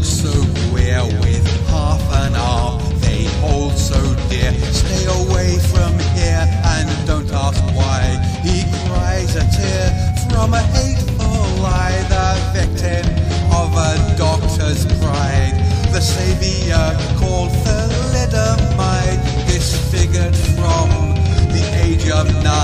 look so queer with half an arm they hold so dear. Stay away from here and don't ask why. He cries a tear from a hateful lie, the victim of a doctor's pride. The savior called thalidomide, disfigured from the age of none.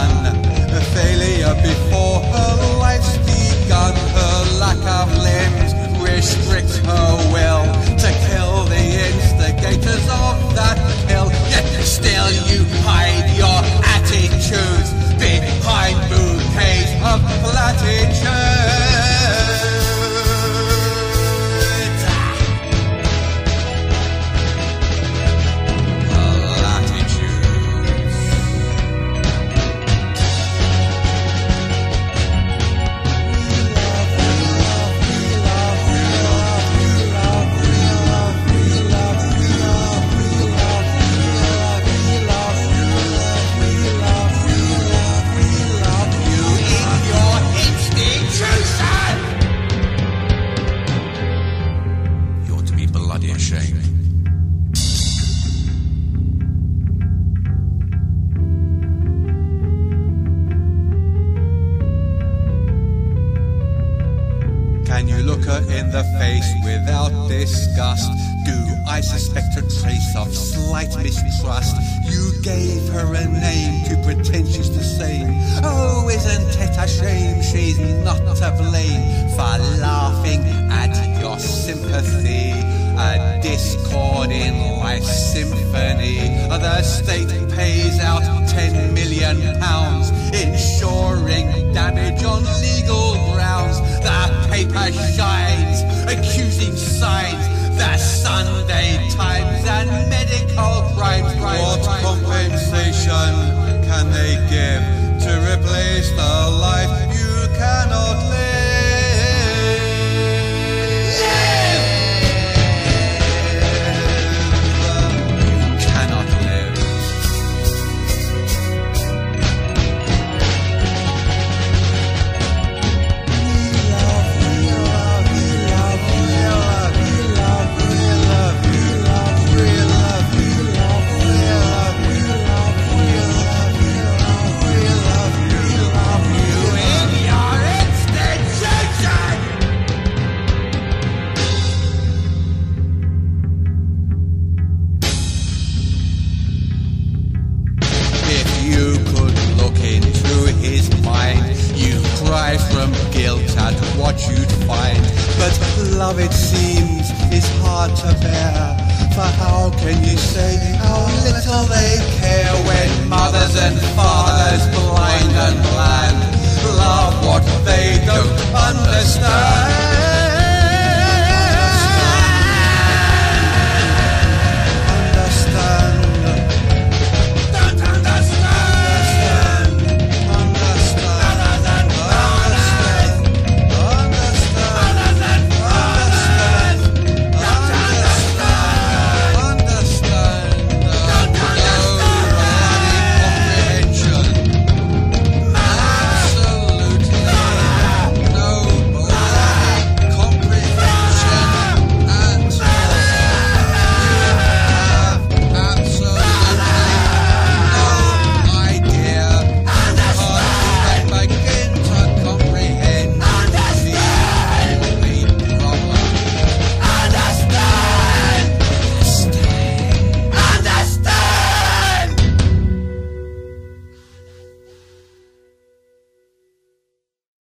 Can you look her in the face without disgust? Do I suspect a trace of slight mistrust? You gave her a name too pretentious to say. Oh, isn't it a shame she's not to blame for laughing at your sympathy? A discord in life's symphony. The state pays out 10 million pounds, what you'd find. But love, it seems, is hard to bear. For how can you say how little they care when mothers and fathers blind and blind love what they don't understand?